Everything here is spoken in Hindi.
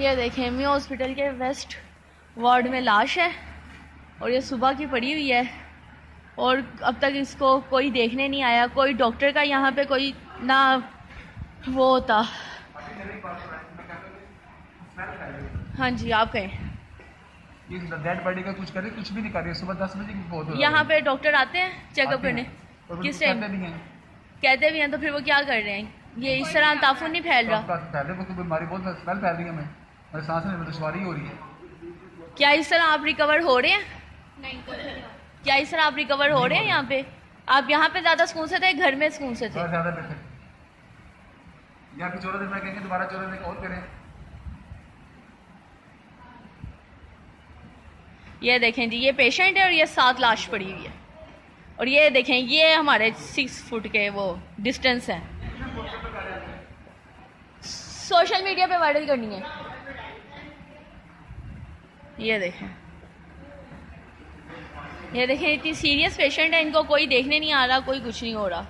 ये देखें मी हॉस्पिटल के वेस्ट वार्ड में लाश है और ये सुबह की पड़ी हुई है और अब तक इसको कोई देखने नहीं आया कोई डॉक्टर का यहाँ पे कोई ना वो होता। हाँ जी आप कहें। डेड बॉडी का कुछ करे कुछ भी नहीं कर रही सुबह दस बजे बहुत यहाँ पे डॉक्टर आते हैं चेकअप करने। किस टाइम कहते भी हैं। तो फिर वो क्या कर रहे हैं? ये इस तरह ताफुन नहीं फैल रहा। तो बीमारी बहुत फैल रही है हमें। मेरे सांस लेने में दुश्वारी हो रही है। क्या इस तरह आप रिकवर हो रहे हैं? क्या इस तरह आप रिकवर हो रहे हैं यहाँ पे? आप यहाँ पे ज़्यादा सुकून से थे घर में सुकून से थे? थोड़ा ज़्यादा बेहतर या फिर चौदह दिन में कहेंगे दोबारा चौदह दिन और करें। ये देखें जी ये पेशेंट है और ये सात लाश पड़ी हुई है। और ये देखें ये हमारे सिक्स फुट के वो डिस्टेंस है। सोशल मीडिया पे वायरल करनी है। ये देखें। ये देखें, इतनी सीरियस पेशेंट है, इनको कोई देखने नहीं आ रहा, कोई कुछ नहीं हो रहा।